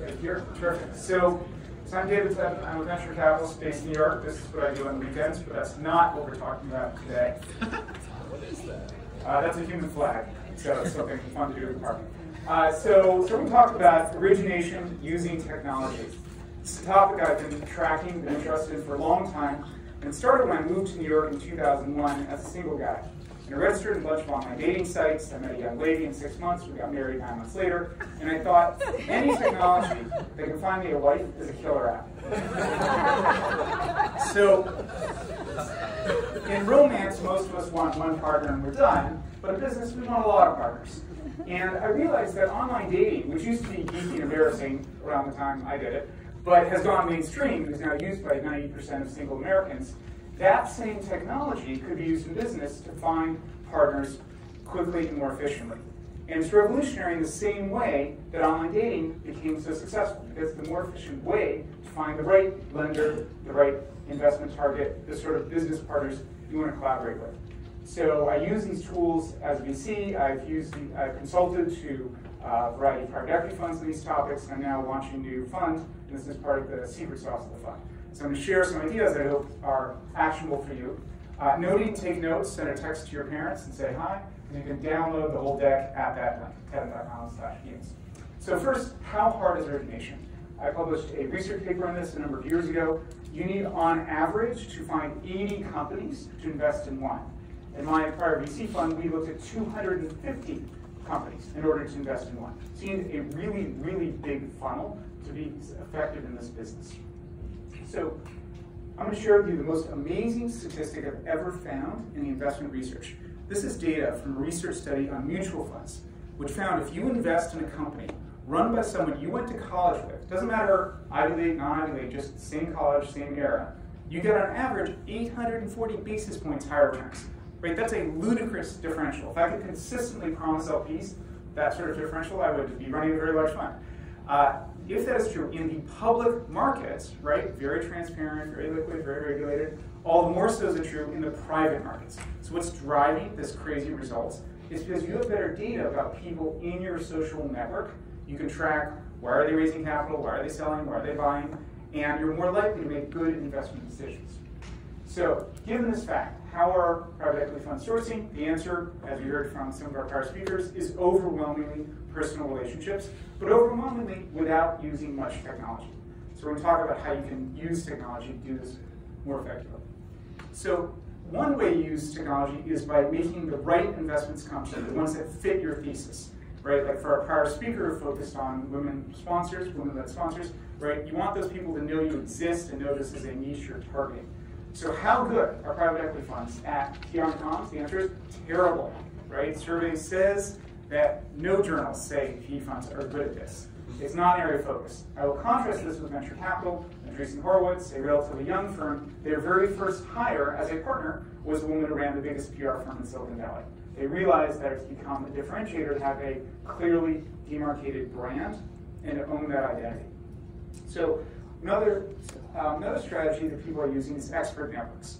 Right here, terrific. So, so I'm David Teten. I'm a venture capitalist based in New York. This is what I do on the weekends, but that's not what we're talking about today. what is that? Uh, that's a human flag, so it's something fun to do in the park. Uh, so, so we talked about origination using technology. It's a topic I've been tracking, been interested in for a long time, and it started when I moved to New York in 2001 as a single guy. And I registered a bunch of online dating sites. I met a young lady in six months. We got married nine months later. And I thought, any technology that can find me a wife is a killer app. so, in romance, most of us want one partner and we're done. But in business, we want a lot of partners. And I realized that online dating, which used to be geeky and embarrassing around the time I did it, but has gone mainstream, and is now used by 90% of single Americans, that same technology could be used in business to find partners quickly and more efficiently. And it's revolutionary in the same way that online dating became so successful, it's the more efficient way to find the right lender, the right investment target, the sort of business partners you want to collaborate with. So I use these tools as a VC. I've used, I've consulted to uh, a variety of private equity funds on these topics. I'm now launching a new fund, and this is part of the secret sauce of the fund. So I'm going to share some ideas that I hope are actionable for you. Uh, to take notes, send a text to your parents and say hi, and you can download the whole deck at that link, teten.com slash games. So first, how hard is origination? I published a research paper on this a number of years ago. You need, on average, to find 80 companies to invest in one. In my prior VC fund, we looked at 250 companies in order to invest in one. So you need a really, really big funnel to be effective in this business. So I'm going to share with you the most amazing statistic I've ever found in the investment research. This is data from a research study on mutual funds, which found if you invest in a company run by someone you went to college with, doesn't matter Ivy League, non-Ivy League, just same college, same era, you get on average 840 basis points higher returns. Right? That's a ludicrous differential. If I could consistently promise LPs that sort of differential, I would be running a very large fund. Uh, if that is true in the public markets, right, very transparent, very liquid, very regulated, all the more so is it true in the private markets. So what's driving this crazy results is because you have better data about people in your social network. You can track why are they raising capital, why are they selling, why are they buying, and you're more likely to make good investment decisions. So given this fact, how are private equity funds sourcing? The answer, as we heard from some of our prior speakers, is overwhelmingly personal relationships, but overwhelmingly without using much technology. So we're going to talk about how you can use technology to do this more effectively. So one way you use technology is by making the right investments come to you, the ones that fit your thesis, right? Like for our prior speaker focused on women sponsors, women-led sponsors, right? You want those people to know you exist and know this is a niche you're targeting. So how good are private equity funds at PR comms? The answer is terrible, right? Survey says that no journals say PE funds are good at this. It's not an area of focus. I will contrast this with venture capital. Andreessen Horowitz, a relatively young firm, their very first hire as a partner was a woman who ran the biggest PR firm in Silicon Valley. They realized that it's become a differentiator to have a clearly demarcated brand and to own that identity. So Another, um, another strategy that people are using is expert networks.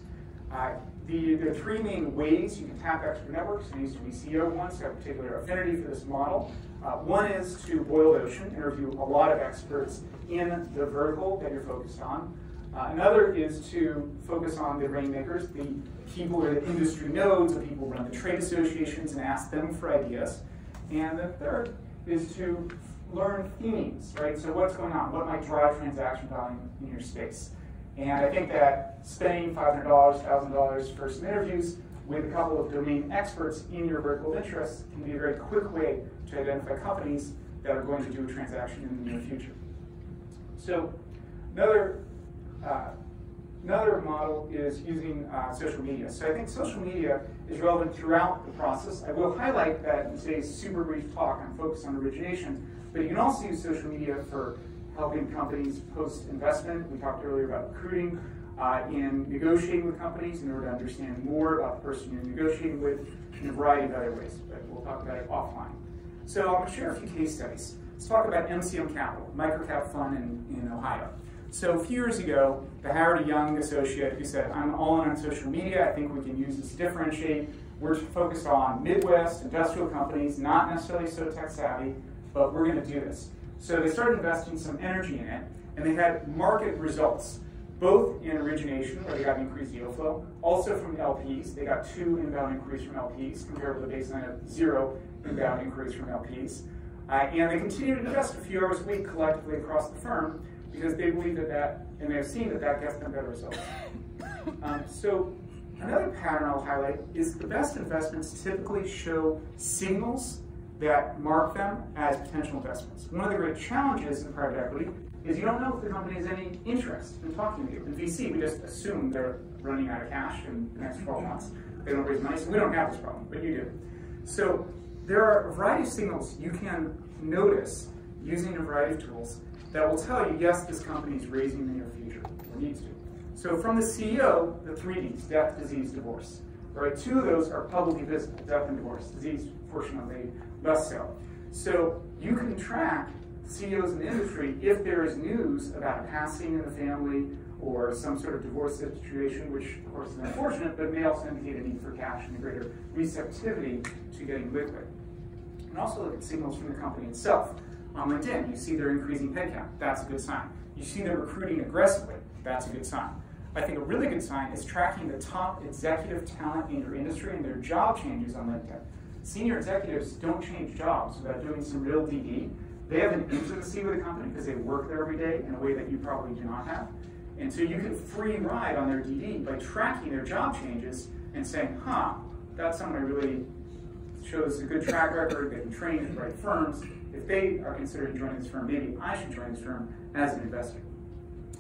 Uh, the, there are three main ways you can tap expert networks. I used to be CEO I have particular affinity for this model. Uh, one is to boil the ocean, interview a lot of experts in the vertical that you're focused on. Uh, another is to focus on the rainmakers, the people are the industry nodes, the people who run the trade associations, and ask them for ideas. And the third is to learn themes, right? So what's going on? What might drive transaction volume in your space? And I think that spending $500, $1,000 for some interviews with a couple of domain experts in your vertical interest can be a very quick way to identify companies that are going to do a transaction in the near future. So another, uh, another model is using uh, social media. So I think social media is relevant throughout the process. I will highlight that in today's super brief talk, I'm on origination, but you can also use social media for helping companies post investment. We talked earlier about recruiting, uh, in negotiating with companies in order to understand more about the person you're negotiating with in a variety of other ways. But we'll talk about it offline. So I'm going to share a few case studies. Let's talk about MCM Capital, microcap fund in, in Ohio. So a few years ago, the Howard young associate who said, I'm all in on social media. I think we can use this to differentiate. We're focused on Midwest industrial companies, not necessarily so tech savvy, but we're going to do this. So they started investing some energy in it, and they had market results, both in origination, where they got increased deal flow, also from LPs. They got two inbound inquiries from LPs, compared with a baseline of zero inbound inquiries from LPs. Uh, and they continued to invest a few hours a week collectively across the firm because they believe that that, and they've seen that that gets them better results. Um, so another pattern I'll highlight is the best investments typically show signals that mark them as potential investments. One of the great challenges in private equity is you don't know if the company has any interest in talking to you. In VC, we just assume they're running out of cash in the next 12 months. They don't raise money, so we don't have this problem, but you do. So there are a variety of signals you can notice using a variety of tools that will tell you, yes, this company is raising in the near future, or needs to. So from the CEO, the three Ds, death, disease, divorce. Right, two of those are publicly visible, death and divorce. Disease, fortunately, less so. So you can track CEOs in the industry if there is news about a passing in the family or some sort of divorce situation, which of course is unfortunate, but may also indicate a need for cash and a greater receptivity to getting liquid. And also look at signals from the company itself. On LinkedIn, you see they're increasing pay headcount. That's a good sign. You see they're recruiting aggressively. That's a good sign. I think a really good sign is tracking the top executive talent in your industry and their job changes on LinkedIn. Senior executives don't change jobs without doing some real DD. They have an intimacy with the company because they work there every day in a way that you probably do not have. And so you can free ride on their DD by tracking their job changes and saying, huh, that's someone who really shows a good track record, they've trained in the right firms. If they are considering joining this firm, maybe I should join this firm as an investor.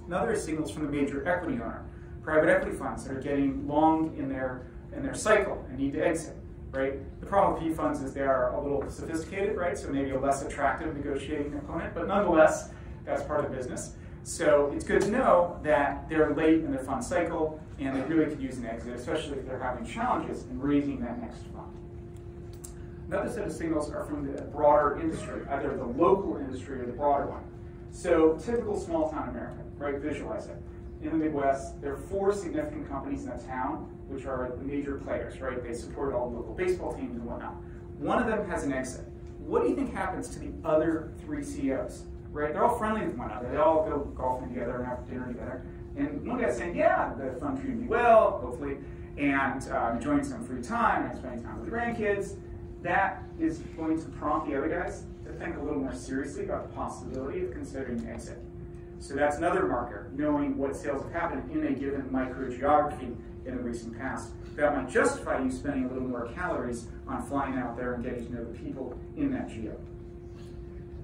Another is signals from the major equity owner. Private equity funds that are getting long in their in their cycle and need to exit, right? The problem with P funds is they are a little sophisticated, right? So maybe a less attractive negotiating component, but nonetheless, that's part of the business. So it's good to know that they're late in their fund cycle and they really could use an exit, especially if they're having challenges in raising that next fund. Another set of signals are from the broader industry, either the local industry or the broader one. So typical small town America, right? Visualize it. In the Midwest, there are four significant companies in that town, which are the major players, right? They support all the local baseball teams and whatnot. One of them has an exit. What do you think happens to the other three CEOs? Right? They're all friendly with one another. They all go golfing together and have dinner together. And one guy's saying, "Yeah, the fund treated me well, hopefully, and uh, enjoying some free time and spending time with the grandkids." That is going to prompt the other guys to think a little more seriously about the possibility of considering exit. So that's another marker, knowing what sales have happened in a given microgeography in the recent past. That might justify you spending a little more calories on flying out there and getting to know the people in that geo.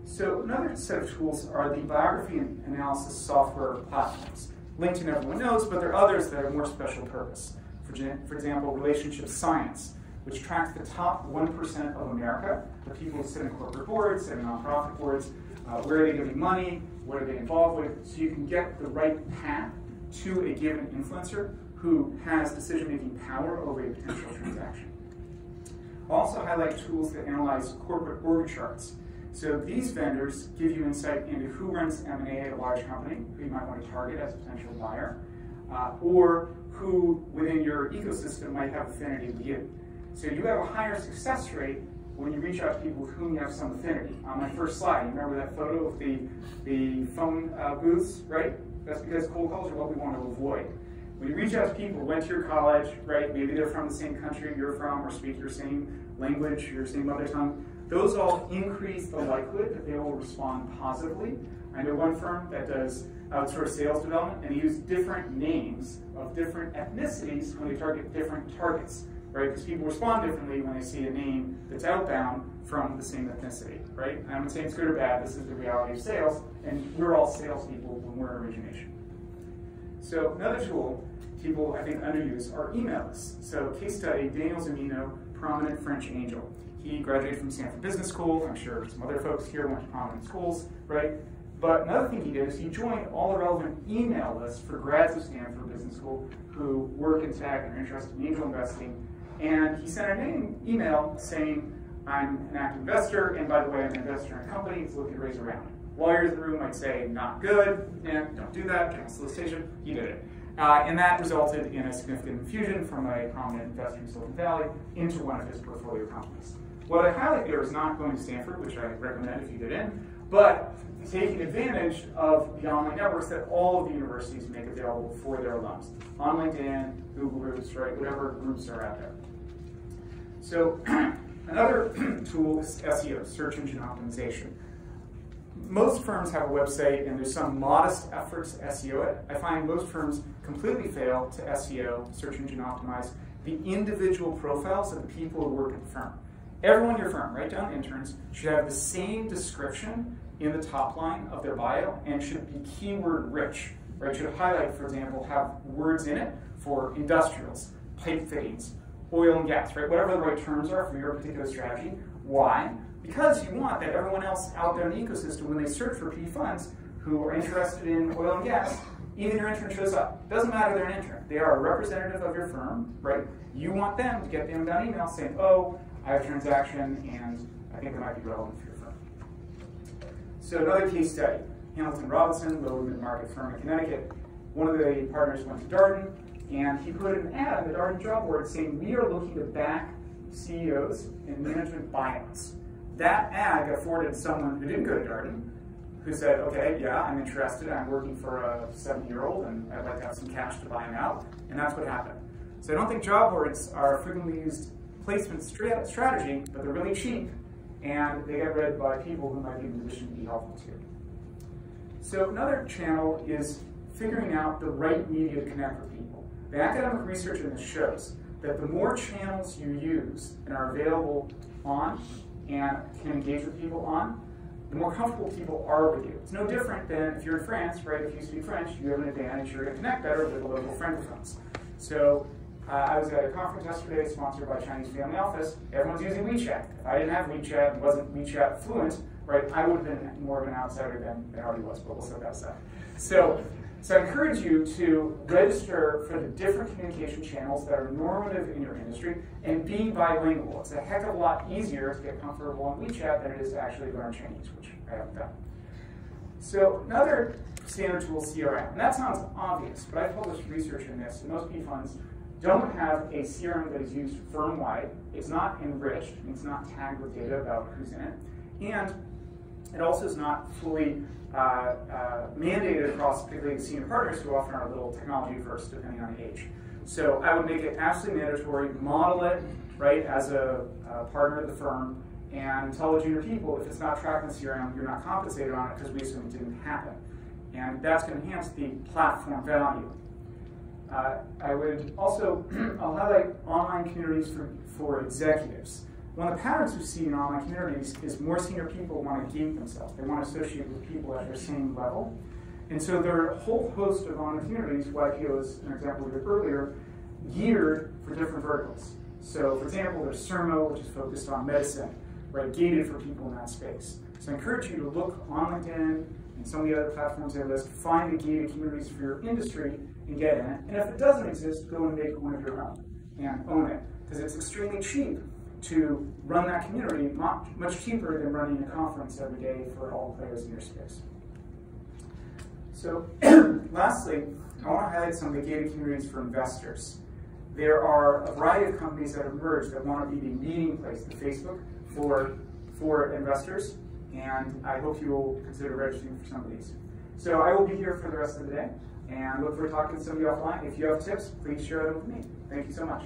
So another set of tools are the biography and analysis software platforms. LinkedIn everyone knows, but there are others that are more special purpose. For, for example, relationship science, which tracks the top 1% of America, the people who sit in corporate boards, sit in nonprofit boards, uh, where are they giving money, what are they involved with, so you can get the right path to a given influencer who has decision-making power over a potential transaction. Also highlight tools that analyze corporate org charts. So these vendors give you insight into who runs M&A at a large company, who you might want to target as a potential buyer, uh, or who within your ecosystem might have affinity with you. So you have a higher success rate when you reach out to people with whom you have some affinity. On my first slide, you remember that photo of the, the phone uh, booths, right? That's because cold calls are what we want to avoid. When you reach out to people went to your college, right, maybe they're from the same country you're from or speak your same language, your same mother tongue, those all increase the likelihood that they will respond positively. I know one firm that does outsourced sales development and they use different names of different ethnicities when they target different targets right? Because people respond differently when they see a name that's outbound from the same ethnicity, right? I'm not saying it's good or bad, this is the reality of sales, and we're all salespeople when we're in origination. So another tool people I think underuse are email lists. So case study, Daniel Zamino, prominent French angel. He graduated from Stanford Business School. I'm sure some other folks here went to prominent schools, right? But another thing he did is he joined all the relevant email lists for grads of Stanford Business School who work in tech and are interested in angel investing and he sent an email saying, I'm an active investor, and by the way, I'm an investor in a company that's looking to raise a round. Lawyers in the room might say, not good, yeah, don't do that, general solicitation. He did it. Uh, and that resulted in a significant infusion from a prominent investor in Silicon Valley into one of his portfolio companies. What I highlight here is not going to Stanford, which I recommend if you get in, but taking advantage of the online networks that all of the universities make available for their alums. On LinkedIn, Google Groups, right, whatever groups are out there. So another tool is SEO, search engine optimization. Most firms have a website and there's some modest efforts to SEO it. I find most firms completely fail to SEO, search engine optimize, the individual profiles of the people who work at the firm. Everyone in your firm, right down interns, should have the same description in the top line of their bio and should be keyword rich, right? Should highlight, for example, have words in it for industrials, pipe fittings, oil and gas, right? Whatever the right terms are for your particular strategy. Why? Because you want that everyone else out there in the ecosystem, when they search for PE funds who are interested in oil and gas, even your intern shows up. Doesn't matter they're an intern. They are a representative of your firm, right? You want them to get them that email saying, oh, I have a transaction and I think it might be relevant for your firm. So another case study, Hamilton Robinson, lower mid-market firm in Connecticut. One of the partners went to Darden and he put an ad on the Darden job board saying, we are looking to back CEOs in management buyouts. That ad to someone who didn't go to Darden, who said, okay, yeah, I'm interested. I'm working for a seven-year-old, and I'd like to have some cash to buy him out. And that's what happened. So I don't think job boards are a frequently used placement strategy, but they're really cheap, and they get read by people who might be in a position to be helpful to. So another channel is figuring out the right media to connect with people. The academic research in this shows that the more channels you use and are available on and can engage with people on, the more comfortable people are with you. It's no different than if you're in France, right? If you speak French, you have an advantage. You're going to connect better with the local francophones. So uh, I was at a conference yesterday sponsored by Chinese Family Office. Everyone's using WeChat. If I didn't have WeChat and wasn't WeChat fluent, right, I would have been more of an outsider than, I already was, but we'll set that. So so I encourage you to register for the different communication channels that are normative in your industry and be bilingual. It's a heck of a lot easier to get comfortable on WeChat than it is to actually learn Chinese, which I haven't done. So another standard tool is CRM. And that sounds obvious, but I've published research in this, and most P funds don't have a CRM that is used firm-wide. It's not enriched, it's not tagged with data about who's in it. And it also is not fully uh, uh, mandated across particularly senior partners who often are a little technology first, depending on age. So I would make it absolutely mandatory, model it, right, as a, a partner of the firm, and tell the junior people if it's not tracked in CRM, you're not compensated on it because we assume it didn't happen. And that's going to enhance the platform value. Uh, I would also, I'll highlight online communities for, for executives. One of the patterns we see in online communities is more senior people want to gate themselves. They want to associate with people at their same level. And so there are a whole host of online communities, YPO is an example we did earlier, geared for different verticals. So for example, there's Sermo, which is focused on medicine, right, gated for people in that space. So I encourage you to look on LinkedIn and some of the other platforms I list, find the gated communities for your industry and get in it. And if it doesn't exist, go and make one of your own and own it. Because it's extremely cheap to run that community much, cheaper than running a conference every day for all players in your space. So lastly, I want to highlight some of the gated communities for investors. There are a variety of companies that have emerged that want to be the meeting place, the Facebook, for, for investors, and I hope you will consider registering for some of these. So I will be here for the rest of the day, and look forward to talking to some of you offline. If you have tips, please share them with me. Thank you so much.